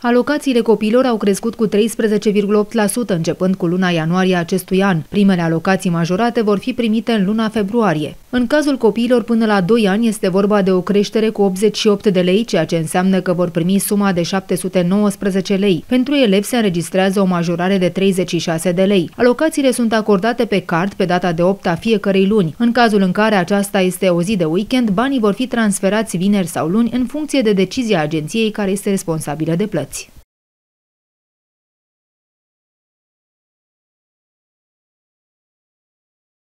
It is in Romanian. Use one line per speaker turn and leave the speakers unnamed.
Alocațiile copiilor au crescut cu 13,8% începând cu luna ianuarie acestui an. Primele alocații majorate vor fi primite în luna februarie. În cazul copiilor până la 2 ani este vorba de o creștere cu 88 de lei, ceea ce înseamnă că vor primi suma de 719 lei. Pentru elevi se înregistrează o majorare de 36 de lei. Alocațiile sunt acordate pe card pe data de 8 a fiecărei luni. În cazul în care aceasta este o zi de weekend, banii vor fi transferați vineri sau luni în funcție de decizia agenției care este responsabilă de plăți.